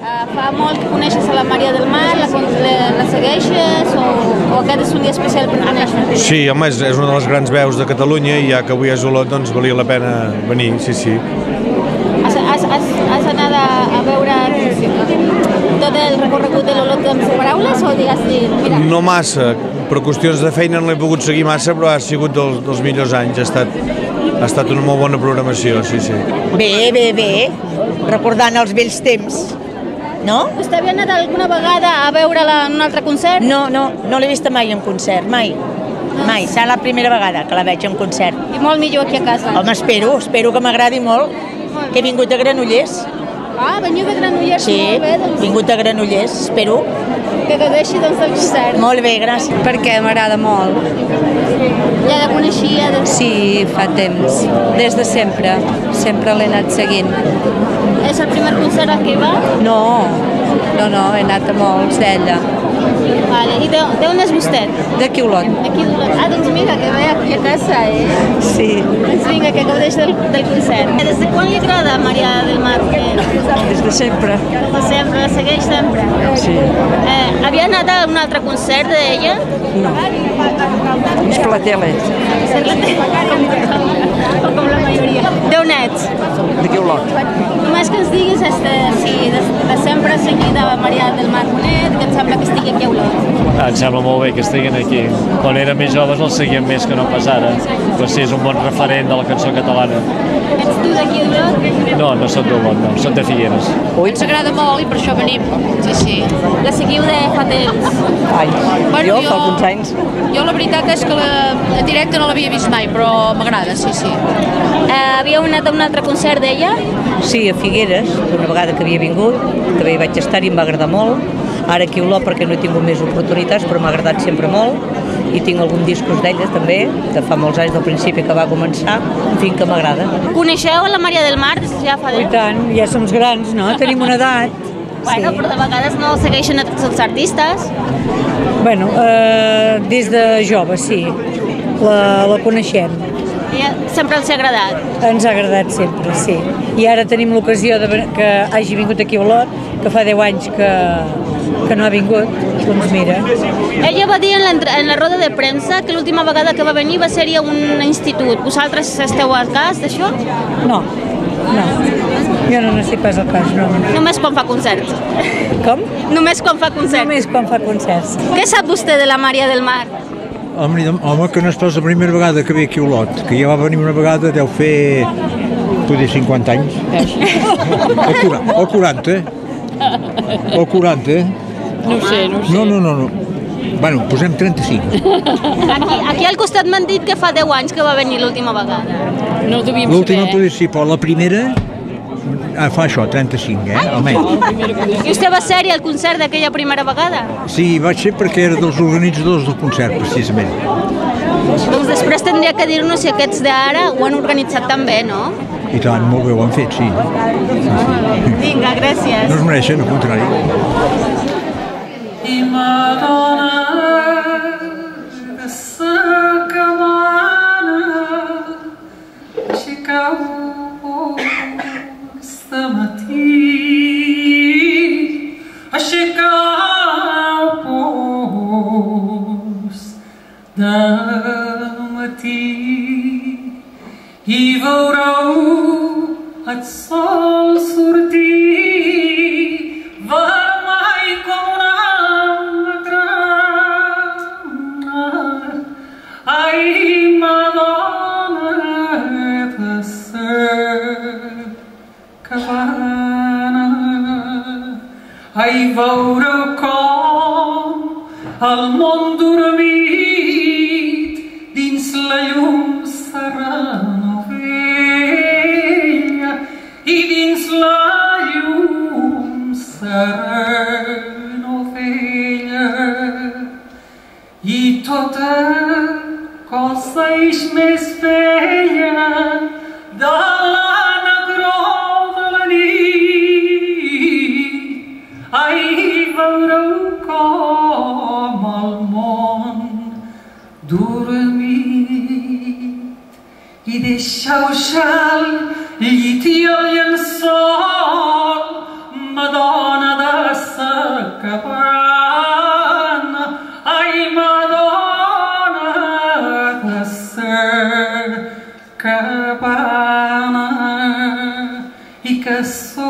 Uh, fa molt que coneixes a la Maria del Mar, la, la, la segueixes o, o aquest és un dia especial per conèixer? Sí, home, és, és una de les grans veus de Catalunya i ja que avui és Olot, doncs valia la pena venir, sí, sí. Has, has, has, has anat a, a veure tot el recorregut de l'Olot amb les paraules o digues dir, mira... No massa, per qüestions de feina no l'he pogut seguir massa, però ha sigut dels, dels millors anys, ha estat, ha estat una molt bona programació, sí, sí. Bé, bé, bé, recordant els vells temps. No? Vostè havia anat alguna vegada a veure-la en un altre concert? No, no, no l'he vista mai en concert, mai. Mai, serà la primera vegada que la veig en concert. I molt millor aquí a casa. Home, espero, espero que m'agradi molt, que he vingut de Granollers. Ah, veniu de Granollers, sí, molt bé. Doncs... vingut de Granollers, espero. Que gaudeixi doncs, del concert. Molt bé, gràcies. Perquè m'agrada molt. Ja la coneixia? Des... Sí, fa temps. Des de sempre. Sempre l'he anat seguint. És el primer concert al que va? No, no, no, he anat a molts d'ella. Vale. I d'on és vostè? D'aquí Olot. D'aquí Olot. Ah, doncs mira, que ve aquí a casa, eh? Sí. Doncs vinga, que gaudeix del, del concert. Des de quan li agrada Maria de sempre. De sempre, segueix sempre? Sí. Eh, havia anat a un altre concert d'ella? No. És per la tele. Per la tele, com, com la majoria. D'on ets? D'aquí Olot. Només que ens diguis este, si de, de sempre has seguit a Maria del Mar Bonet, que et sembla que estigui aquí a Olot. Ah, em sembla molt bé que estiguin aquí. Quan érem més joves els seguíem més que no pas ara. Però sí, és un bon referent de la cançó catalana. Ets tu d'aquí d'Olot? No, no soc d'Olot, no, soc de Figueres. Ui, ens agrada molt i per això venim. Sí, sí. La seguiu de fa temps? Ai, Bueno, jo, jo- fa alguns anys. Jo la veritat és que la, en directe no l'havia vist mai, però m'agrada, sí, sí. Eh, havíeu anat a un altre concert d'ella? Sí, a Figueres, una vegada que havia vingut, també hi vaig estar i em va agradar molt. Ara aquí a Olot perquè no he tingut més oportunitats, però m'ha agradat sempre molt. I tinc algun discos d'ella també, de fa molts anys del principi que va començar, en fi, que m'agrada. Coneixeu la Maria del Mar des de ja fa I temps? tant, ja som grans, no? Tenim una edat. Bueno, però de vegades no segueixen tots els artistes. Bueno, eh, des de jove, sí, la, la coneixem. Sempre els ha agradat. Ens ha agradat sempre, sí. I ara tenim l'ocasió de que hagi vingut aquí a Olot, que fa 10 anys que, que no ha vingut, doncs mira. Ella va dir en la, en la roda de premsa que l'última vegada que va venir va ser a un institut. Vosaltres esteu al cas d'això? No, no, jo no n'estic pas al cas, no. Només quan fa concerts. Com? Només quan fa concerts. Només quan fa concerts. Què sap vostè de la Maria del Mar? Home, home, que no és pas la primera vegada que ve aquí a Olot, que ja va venir una vegada, deu fer poder 50 anys. O, cura, o 40. O 40. No ho sé, no ho sé. No, no, no, no. Bueno, posem 35. Aquí, aquí al costat m'han dit que fa 10 anys que va venir l'última vegada. No ho devíem L'última saber. poder sí, però la primera fa això, 35, eh? Almenys. I vostè va ser-hi al concert d'aquella primera vegada? Sí, vaig ser perquè era dels organitzadors del concert, precisament. Doncs després tindria que dir-nos si aquests d'ara ho han organitzat també, no? I tant, molt bé ho han fet, sí. Vinga, gràcies. No es mereixen, al contrari. I Madonna de matí i veureu el sol sortir vermell com una grana. Ai, Madonna de sa cabana. Ai, veureu com el món dormit dins la llum serrana vella i dins la llum serrana vella i tota cosa és més bella de la negror de la nit. Ai, veureu com el món dormit shall eat your soul, Madonna da Sacaban. I Madonna da Sacaban. I can so.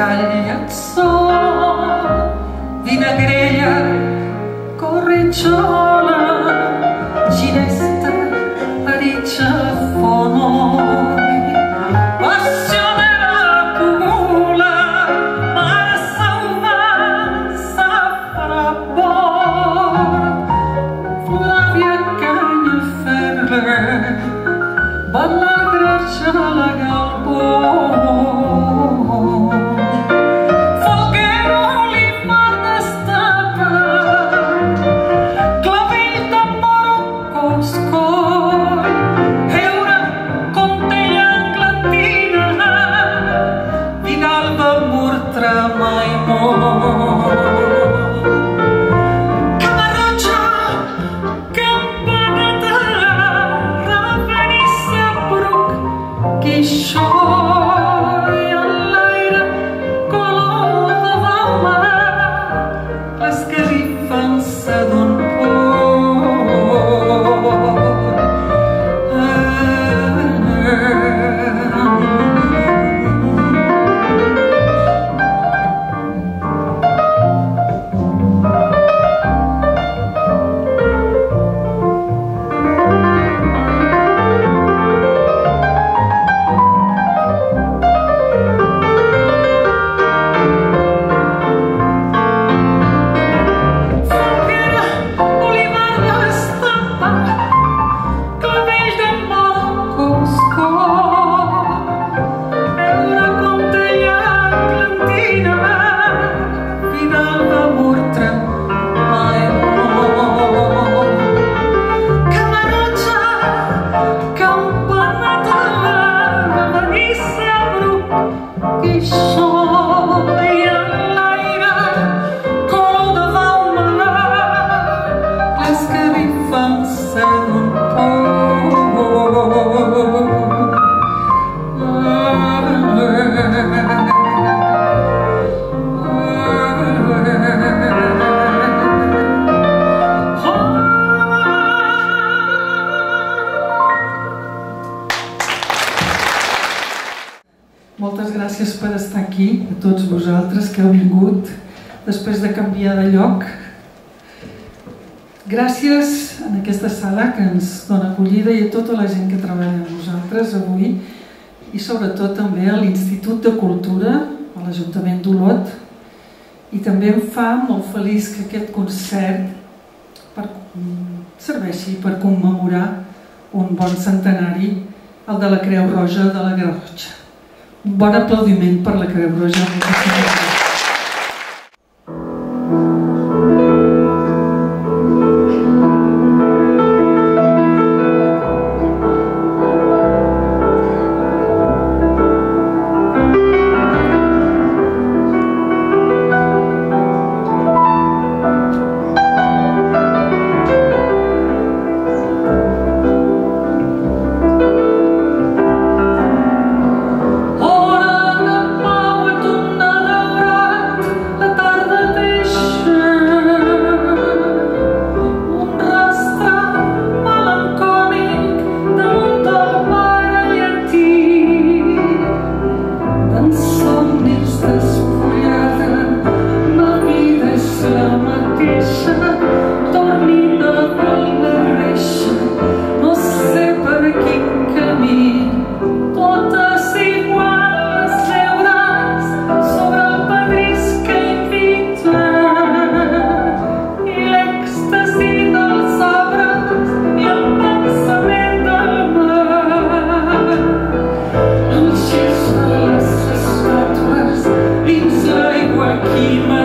cagliazzò, vinagreia, correggio. Mai gràcies per estar aquí, a tots vosaltres que heu vingut després de canviar de lloc. Gràcies en aquesta sala que ens dona acollida i a tota la gent que treballa amb nosaltres avui i sobretot també a l'Institut de Cultura, a l'Ajuntament d'Olot i també em fa molt feliç que aquest concert per, serveixi per commemorar un bon centenari, el de la Creu Roja de la Garrotxa. Un bon aplaudiment per la Creu Roja. Gràcies. You. my